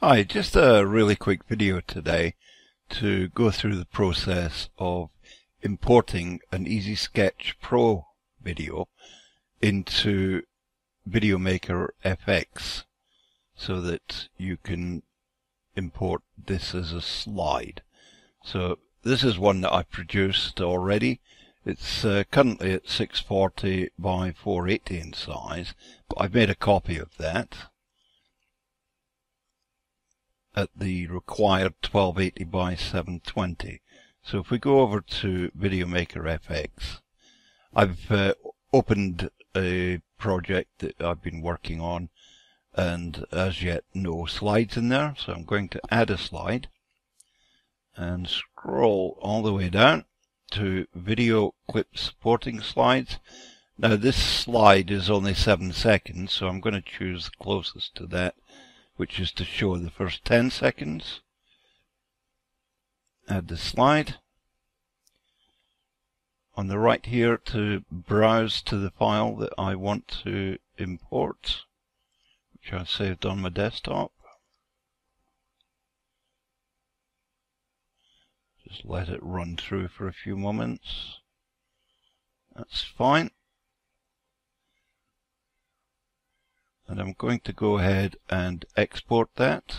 Hi, just a really quick video today to go through the process of importing an Easy Sketch Pro video into VideoMaker FX so that you can import this as a slide. So this is one that I produced already. It's uh, currently at 640 by 480 in size, but I've made a copy of that at the required 1280 by 720. So if we go over to VideoMaker FX, I've uh, opened a project that I've been working on and as yet no slides in there. So I'm going to add a slide and scroll all the way down to video clip supporting slides. Now this slide is only seven seconds, so I'm going to choose the closest to that which is to show the first 10 seconds. Add the slide. On the right here to browse to the file that I want to import, which I've saved on my desktop. Just let it run through for a few moments. That's fine. And I'm going to go ahead and export that.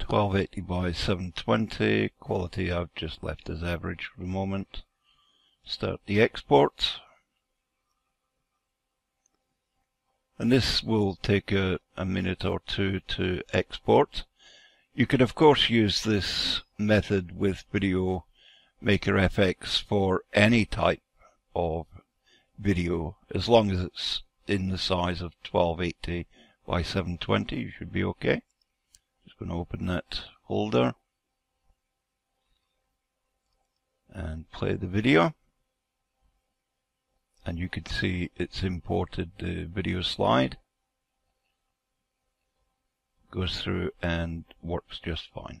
Twelve eighty by seven twenty quality I've just left as average for the moment. Start the export. And this will take a, a minute or two to export. You can of course use this method with video Maker FX for any type of video. As long as it's in the size of 1280 by 720 you should be okay. Just going to open that folder and play the video. And you can see it's imported the video slide. Goes through and works just fine